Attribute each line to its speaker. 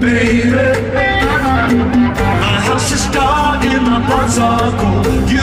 Speaker 1: baby. My house is dark and my thoughts are cold. You